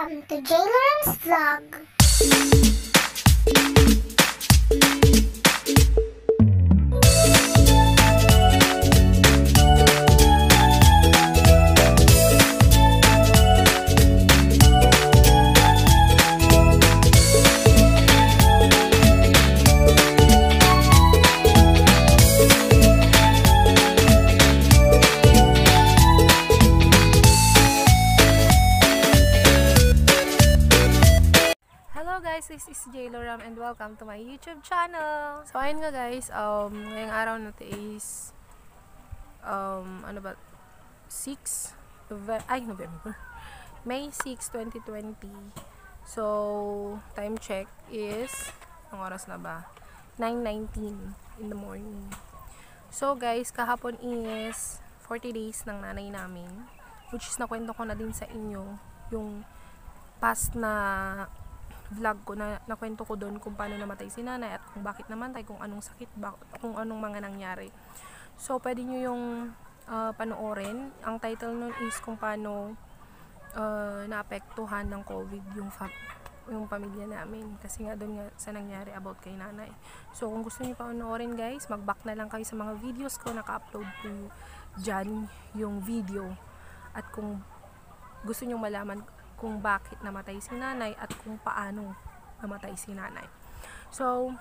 Um, Welcome to Jailer's Vlog. This is J. Loram and welcome to my YouTube channel. So ayun nga guys, um, ngayong araw na to is um, ano ba 6 Nove- ay November. May 6, 2020. So, time check is ang oras na ba? 9:19 in the morning. So guys, kahapon is 40 days ng nanay namin, which is nakwento ko na din sa inyo yung past na vlog ko na nakwento ko doon kung paano namatay si nanay at kung bakit namatay, kung anong sakit, bak- kung anong mga nangyari. So, pwede nyo yung ah, panoorin. Ang title nun is kung paano ah, naapektuhan ng COVID yung fam- yung pamilya namin. Kasi nga doon nga sa nangyari about kay nanay. So, kung gusto niyo panoorin guys, mag-back na lang kayo sa mga videos ko. Naka-upload ko dyan yung video. At kung gusto niyo malaman kung bakit namatay si nanay at kung paano namatay si nanay. So,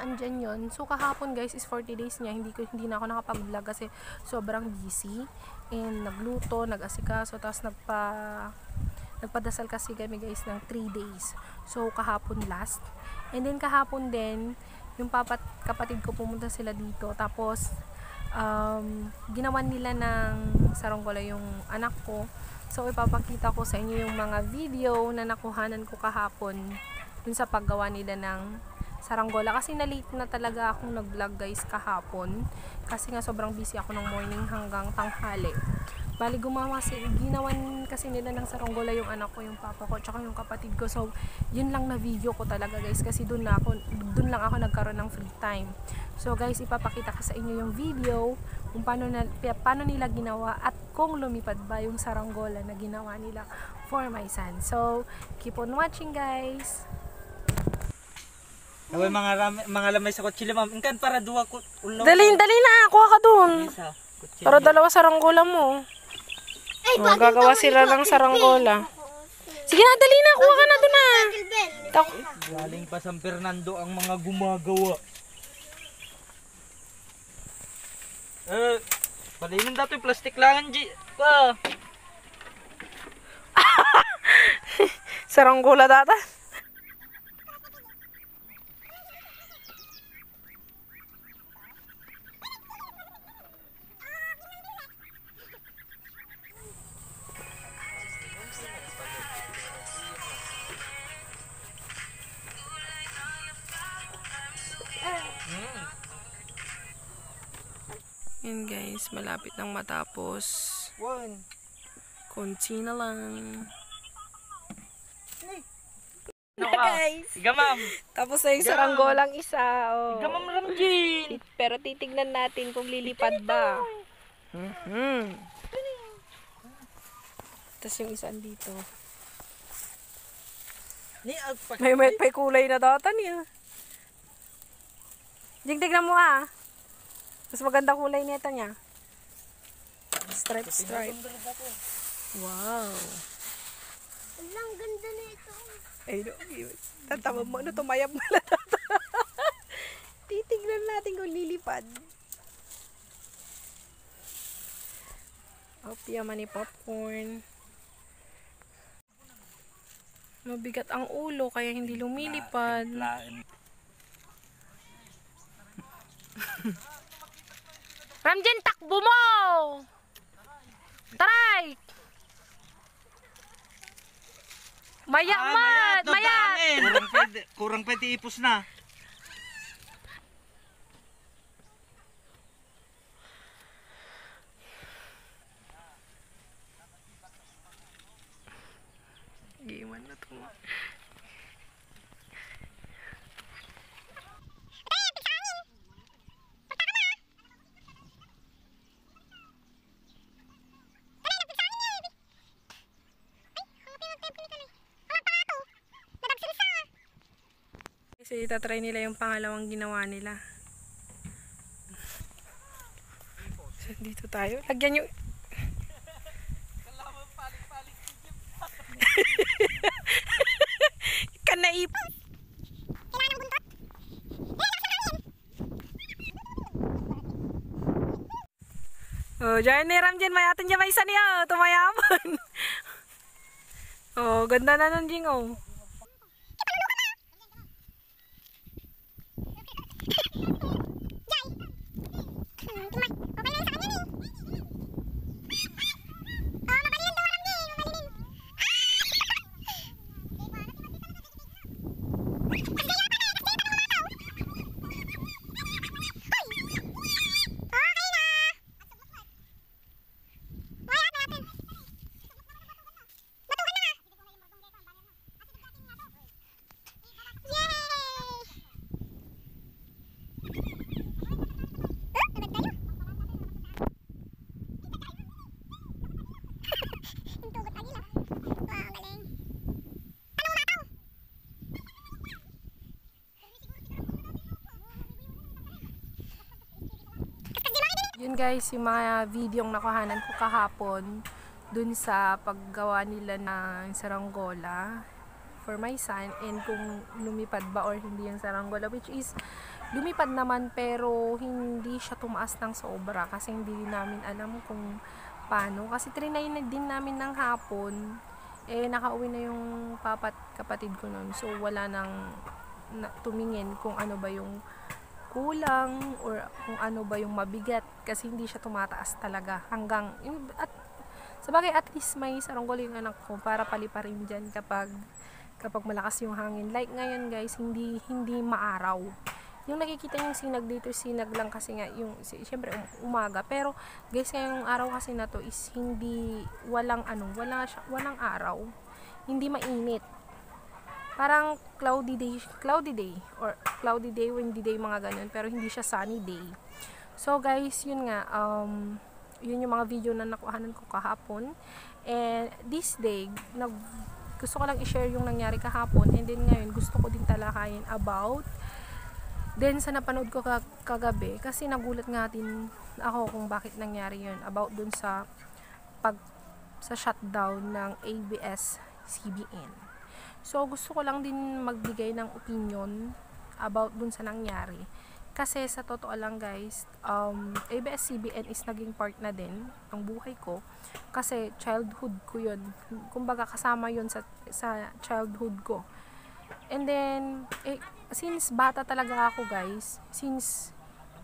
andyan yun. So, kahapon guys is 40 days niya. Hindi, ko, hindi na ako nakapag-vlog kasi sobrang busy. And nagluto, nag-asikaso, tapos nagpa nagpadasal kasi kami guys ng 3 days. So, kahapon last. And then kahapon din, yung papat, kapatid ko pumunta sila dito. Tapos, um, ginawan nila ng saronggola yung anak ko. So, ipapakita ko sa inyo yung mga video na nakuhanan ko kahapon dun sa paggawa nila ng saranggola. Kasi na-late na talaga akong nag-vlog guys kahapon. Kasi nga sobrang busy ako ng morning hanggang tanghali. Bali gumawa si ginawan kasi nila ng saranggola yung anak ko, yung papa ko, tsaka yung kapatid ko. So, yun lang na video ko talaga guys kasi doon na ako doon lang ako nagkaroon ng free time. So guys, ipapakita ko sa inyo yung video kung paano na paano nila ginawa at kung lumipad ba yung saranggola na ginawa nila for my son. So, keep on watching guys. Away mga rami, mga lamay sa kutsilyo ma'am. Ingkan para duwa ko ulo. Dali, dali na, kuha ka kutsilyo. Para dalawa saranggola mo. Ay, Oh, gagawa sila ng saranggola. Sige na, dali na, kuha ka na doon na. Tak- Galing pa San Fernando ang mga gumagawa. Eh, palimin dato yung plastic langan, G. Pa. saranggola data. Guys, malapit nang matapos. One. Konti na lang. No, guys. Iga ma'am. Tapos na yung saranggolang isa. Oh. Iga ma'am Ramjin. Pero titignan natin kung lilipad ba. Mhm. Tapos yung isa dito. Ni agpak. May may, may kulay na data niya. Jing, tignan mo ah. Mas maganda kulay nito niya. Stripe, stripe. Wow. Ang ganda na ito. Ay, no. Tatawa mo, ano, tumayab mo lang. Titignan natin kung lilipad. Opia man ni popcorn. Mabigat ang ulo kaya hindi lumilipad. Ramjen, takbo mo! Try! Maya Ah, mat! no, Maya! dangin. Kurang pwede, kurang pwede ipos na. Giwan na to. So, itatry nila yung pangalawang ginawa nila. So, dito tayo. Lagyan nyo. Kanaip. Oh, dyan ni Ram dyan. Mayatan dyan may isa niya. Tumayaman. oh, ganda na nun, Jing. Oh. Yun guys, yung mga video yung nakuhanan ko kahapon dun sa paggawa nila ng saranggola for my son. And kung lumipad ba or hindi yung saranggola which is lumipad naman pero hindi siya tumaas ng sobra kasi hindi namin alam kung paano. Kasi trinay na din namin ng hapon. Eh nakauwi na yung papat kapatid ko nun. So wala nang na, tumingin kung ano ba yung kulang or kung ano ba yung mabigat kasi hindi siya tumataas talaga hanggang at sabagay at least may saranggol yung anak ko para paliparin dyan kapag kapag malakas yung hangin. Like ngayon guys hindi hindi maaraw. Yung nakikita yung sinag dito sinag lang kasi nga yung syempre um- umaga. Pero guys ngayong araw kasi na to is hindi walang ano wala walang araw. Hindi mainit parang cloudy day, cloudy day or cloudy day, windy day, mga ganun. Pero hindi siya sunny day. So guys, yun nga, um, yun yung mga video na nakuhanan ko kahapon. And this day, nag, gusto ko lang i-share yung nangyari kahapon. And then ngayon, gusto ko din talakayin about Then sa napanood ko kag- kagabi, kasi nagulat nga din ako kung bakit nangyari yun. About dun sa pag sa shutdown ng ABS-CBN. So, gusto ko lang din magbigay ng opinion about dun sa nangyari. Kasi sa totoo lang guys, um, ABS-CBN is naging part na din ng buhay ko. Kasi childhood ko yun. Kumbaga kasama yun sa, sa childhood ko. And then, eh, since bata talaga ako guys, since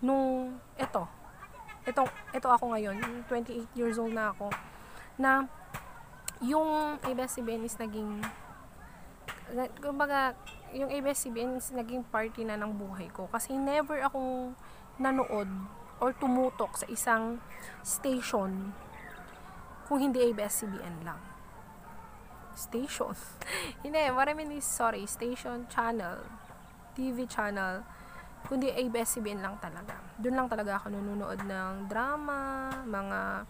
nung, eto, eto, eto ako ngayon, 28 years old na ako, na yung ABS-CBN is naging na- kumbaga, yung ABS-CBN is naging party na ng buhay ko. Kasi never akong nanood or tumutok sa isang station kung hindi ABS-CBN lang. Station. hindi, marami ni, sorry, station, channel, TV channel, kundi ABS-CBN lang talaga. Doon lang talaga ako nanonood ng drama, mga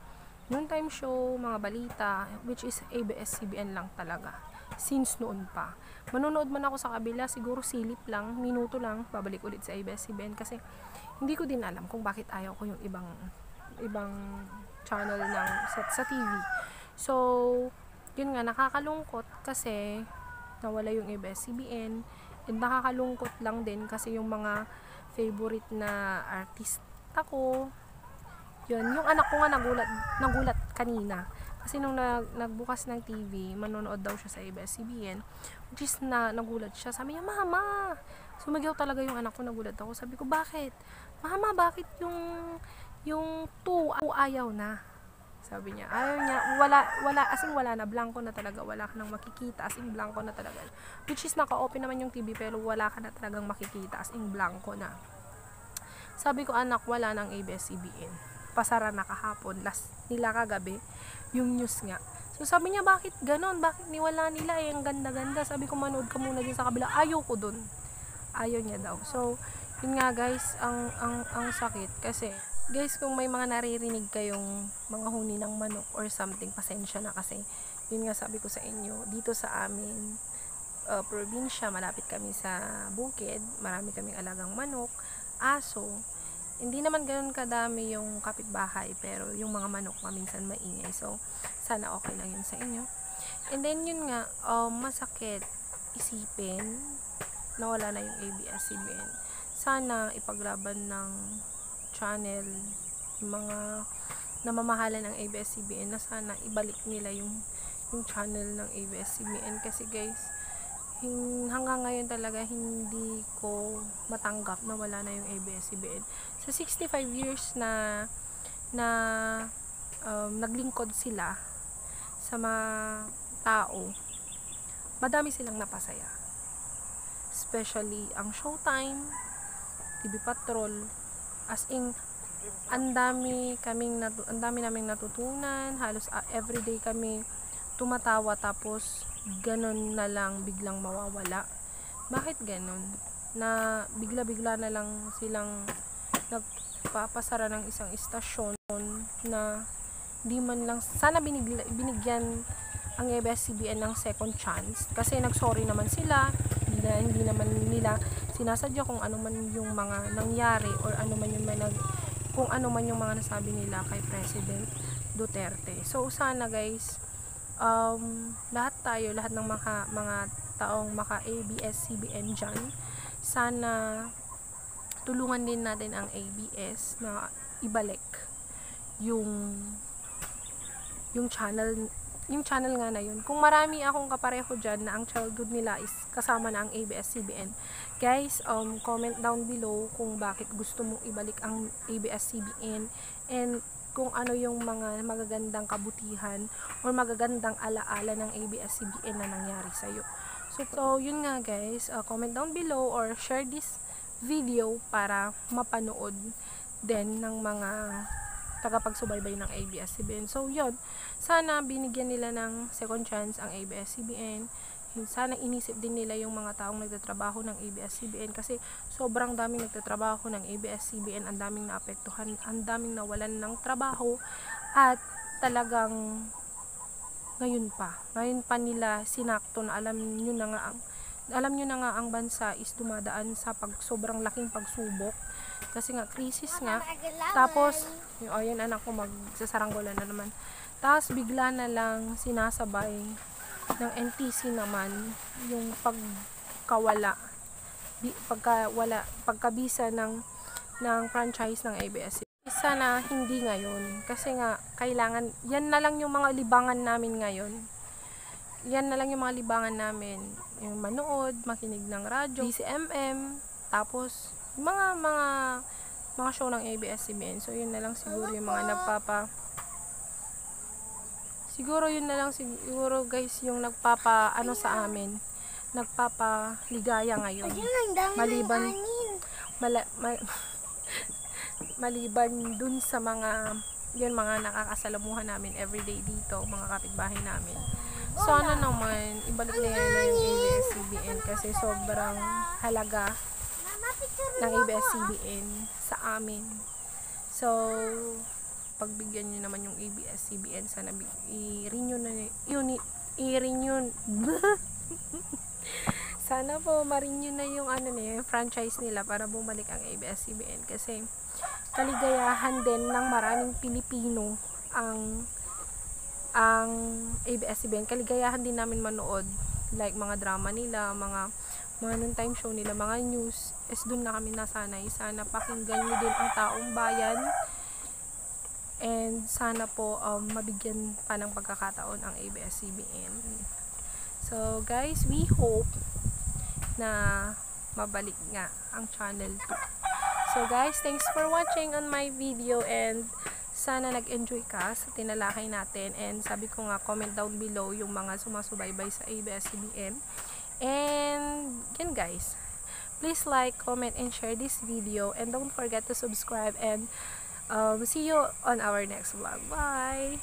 noontime show, mga balita, which is ABS-CBN lang talaga since noon pa. Manonood man ako sa kabila, siguro silip lang, minuto lang, babalik ulit sa ABS-CBN kasi hindi ko din alam kung bakit ayaw ko yung ibang ibang channel ng sa, sa TV. So, yun nga, nakakalungkot kasi nawala yung ABS-CBN and nakakalungkot lang din kasi yung mga favorite na artista ko yun, yung anak ko nga nagulat, nagulat kanina kasi nung nag, nagbukas ng TV, manonood daw siya sa ABS-CBN, which is na, nagulat siya. Sabi niya, Mama! Sumigaw talaga yung anak ko, nagulat ako. Sabi ko, bakit? Mama, bakit yung, yung 2 ayaw na? Sabi niya, ayaw niya, wala, wala, asing wala na, blanco na talaga, wala ka nang makikita, asing blanco na talaga. Which is naka-open naman yung TV, pero wala ka na talagang makikita, asing blanco na. Sabi ko, anak, wala nang ABS-CBN pasara na kahapon, last nila kagabi, yung news nga. So sabi niya, bakit ganon? Bakit niwala nila? Eh, ang ganda-ganda. Sabi ko, manood ka muna din sa kabila. Ayaw ko dun. Ayaw niya daw. So, yun nga guys, ang, ang, ang sakit. Kasi, guys, kung may mga naririnig kayong mga huni ng manok or something, pasensya na kasi. Yun nga sabi ko sa inyo, dito sa amin, uh, probinsya, malapit kami sa bukid, marami kaming alagang manok, aso. Hindi naman ganoon kadami yung kapitbahay, pero yung mga manok maminsan maingay. So, sana okay lang yun sa inyo. And then yun nga, um, masakit isipin na wala na yung ABS-CBN. Sana ipaglaban ng channel, yung mga namamahala ng ABS-CBN na sana ibalik nila yung yung channel ng ABS-CBN kasi guys hanggang ngayon talaga hindi ko matanggap na wala na yung ABS-CBN sa 65 years na na um, naglingkod sila sa mga tao madami silang napasaya. Especially ang Showtime TV Patrol as in ang dami kaming ang dami naming natutunan halos uh, everyday kami tumatawa tapos ganon na lang biglang mawawala. Bakit ganon na bigla-bigla na lang silang nagpapasara ng isang istasyon na di man lang sana binigla, binigyan ang ABS-CBN ng second chance kasi nagsorry naman sila na, hindi naman nila sinasadya kung ano man yung mga nangyari or ano man yung mga kung ano man yung mga nasabi nila kay President Duterte. So sana guys, um, lahat tayo, lahat ng mga mga taong maka ABS-CBN dyan, sana tulungan din natin ang ABS na ibalik yung yung channel yung channel nga na yun. Kung marami akong kapareho dyan na ang childhood nila is kasama na ang ABS-CBN, guys, um, comment down below kung bakit gusto mong ibalik ang ABS-CBN and kung ano yung mga magagandang kabutihan or magagandang alaala ng ABS-CBN na nangyari sa'yo. So, so, yun nga guys, uh, comment down below or share this video para mapanood din ng mga tagapagsubaybay ng ABS-CBN. So, yun. Sana binigyan nila ng second chance ang ABS-CBN. Sana inisip din nila yung mga taong nagtatrabaho ng ABS-CBN kasi sobrang daming nagtatrabaho ng ABS-CBN, ang daming naapektuhan, ang daming nawalan ng trabaho at talagang ngayon pa, ngayon pa nila sinakto na alam nyo na nga ang alam nyo na nga ang bansa is dumadaan sa pag sobrang laking pagsubok. Kasi nga crisis nga. Tapos yung oh, yan anak ko magsasaranggola na naman. Tapos bigla na lang sinasabay ng NTC naman yung pagkawala bi, pagkawala pagkabisa ng ng franchise ng ABS sana hindi ngayon. Kasi nga kailangan yan na lang yung mga libangan namin ngayon yan na lang yung mga libangan namin yung manood, makinig ng radyo, DCMM, tapos mga mga mga show ng ABS-CBN. So yun na lang siguro yung mga nagpapa Siguro yun na lang siguro guys yung nagpapa ano sa amin. Nagpapa ligaya ngayon. Maliban mala, ma, maliban dun sa mga yun mga nakakasalamuhan namin everyday dito, mga kapitbahay namin. Sana naman ibalik na yan yung ABS-CBN kasi sobrang halaga ng ABS-CBN sa amin. So, pagbigyan nyo naman yung ABS-CBN, sana i-renew na yun, i-renew sana po ma-renew na yung ano na yung franchise nila para bumalik ang ABS-CBN kasi kaligayahan din ng maraming Pilipino ang ang ABS-CBN. Kaligayahan din namin manood like mga drama nila, mga mga noontime show nila, mga news, is doon na kami nasanay. Sana pakinggan nyo din ang taong bayan and sana po um, mabigyan pa ng pagkakataon ang ABS-CBN. So guys, we hope na mabalik nga ang channel 2. So guys, thanks for watching on my video and sana nag-enjoy ka sa tinalakay natin and sabi ko nga comment down below yung mga sumasubaybay sa ABS-CBN and yun guys. Please like, comment, and share this video. And don't forget to subscribe and um, see you on our next vlog. Bye